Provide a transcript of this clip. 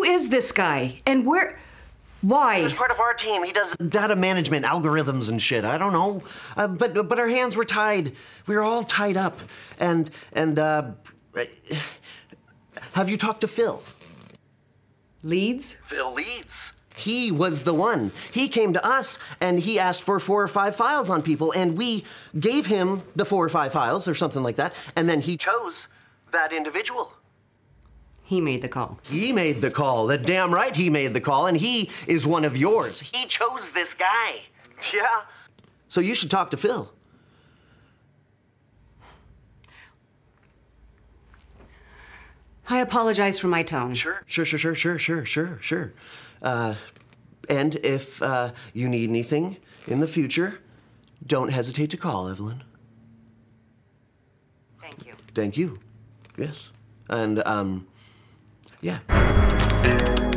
Who is this guy? And where. Why? He's part of our team. He does data management, algorithms, and shit. I don't know, uh, but but our hands were tied. We were all tied up. And and uh, have you talked to Phil? Leeds? Phil Leeds. He was the one. He came to us and he asked for four or five files on people, and we gave him the four or five files or something like that, and then he chose that individual. He made the call. He made the call. That damn right he made the call, and he is one of yours. He chose this guy. Yeah. So you should talk to Phil. I apologize for my tone. Sure, sure, sure, sure, sure, sure, sure, sure. Uh, and if uh, you need anything in the future, don't hesitate to call, Evelyn. Thank you. Thank you. Yes. And, um, yeah.